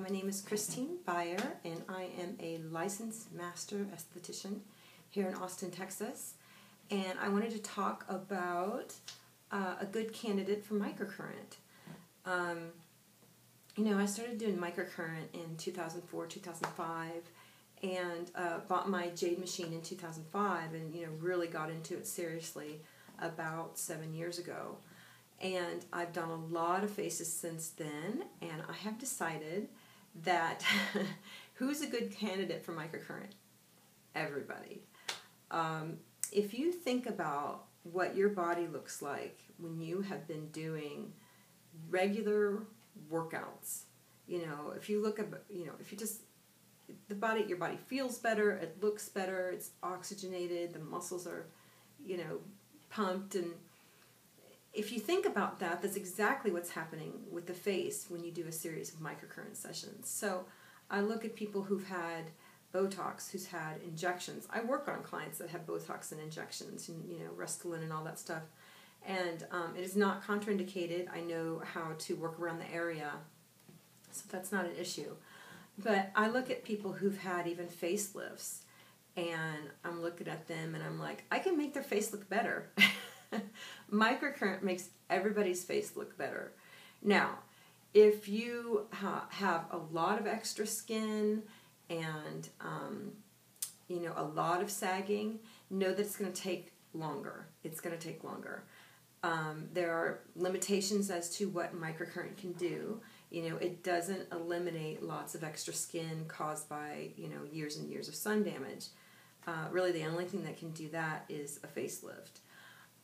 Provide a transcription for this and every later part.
my name is Christine Byer, and I am a licensed master esthetician here in Austin, Texas. And I wanted to talk about uh, a good candidate for microcurrent. Um, you know, I started doing microcurrent in 2004, 2005, and uh, bought my Jade machine in 2005, and you know, really got into it seriously about seven years ago. And I've done a lot of faces since then, and I have decided that who's a good candidate for microcurrent? Everybody. Um, if you think about what your body looks like when you have been doing regular workouts, you know, if you look at, you know, if you just, the body, your body feels better, it looks better, it's oxygenated, the muscles are, you know, pumped and if you think about that, that's exactly what's happening with the face when you do a series of microcurrent sessions. So I look at people who've had Botox, who's had injections. I work on clients that have Botox and injections, and you know Restylane and all that stuff. And um, it is not contraindicated. I know how to work around the area, so that's not an issue. But I look at people who've had even facelifts, and I'm looking at them, and I'm like, I can make their face look better. Microcurrent makes everybody's face look better. Now, if you ha- have a lot of extra skin and um, you know a lot of sagging, know that it's going to take longer. It's going to take longer. Um, there are limitations as to what microcurrent can do. You know, it doesn't eliminate lots of extra skin caused by you know years and years of sun damage. Uh, really, the only thing that can do that is a facelift.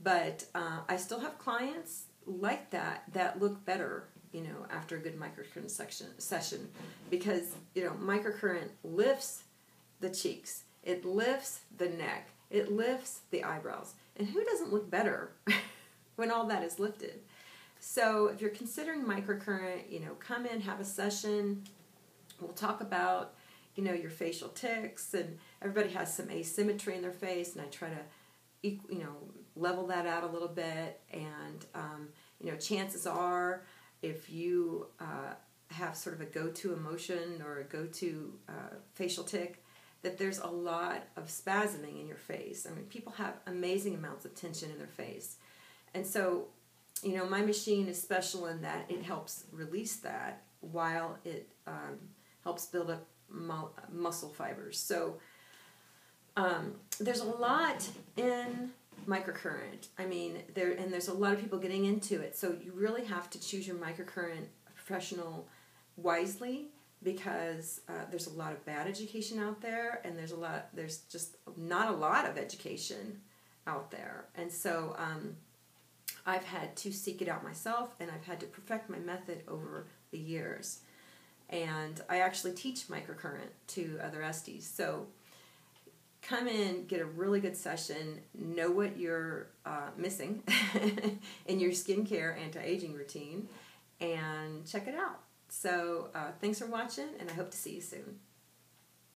But uh, I still have clients like that that look better, you know, after a good microcurrent section, session because, you know, microcurrent lifts the cheeks, it lifts the neck, it lifts the eyebrows. And who doesn't look better when all that is lifted? So if you're considering microcurrent, you know, come in, have a session. We'll talk about, you know, your facial tics and everybody has some asymmetry in their face and I try to you know level that out a little bit and um, you know chances are if you uh, have sort of a go-to emotion or a go-to uh, facial tic that there's a lot of spasming in your face. I mean people have amazing amounts of tension in their face. And so you know my machine is special in that it helps release that while it um, helps build up mu- muscle fibers. So um, there's a lot in microcurrent. I mean, there and there's a lot of people getting into it. So you really have to choose your microcurrent professional wisely because uh, there's a lot of bad education out there, and there's a lot. There's just not a lot of education out there, and so um, I've had to seek it out myself, and I've had to perfect my method over the years. And I actually teach microcurrent to other Estes. So come in, get a really good session, know what you're uh, missing in your skincare anti aging routine, and check it out. So, uh, thanks for watching, and I hope to see you soon.